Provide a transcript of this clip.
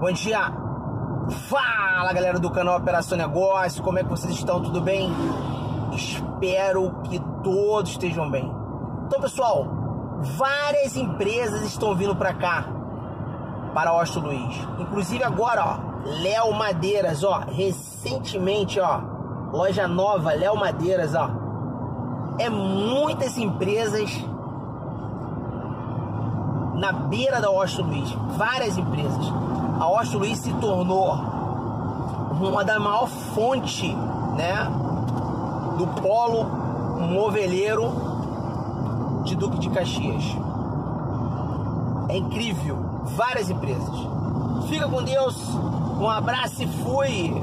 Bom dia! Fala galera do canal Operação Negócio, como é que vocês estão? Tudo bem? Espero que todos estejam bem. Então, pessoal, várias empresas estão vindo para cá, para Osto Luiz. Inclusive agora, ó, Léo Madeiras, ó, recentemente, ó, loja nova, Léo Madeiras, ó. É muitas empresas na beira da Osto Luiz, várias empresas. A Osto Luiz se tornou uma da maior fonte, né, do polo moveleiro de Duque de Caxias. É incrível, várias empresas. Fica com Deus, um abraço e fui.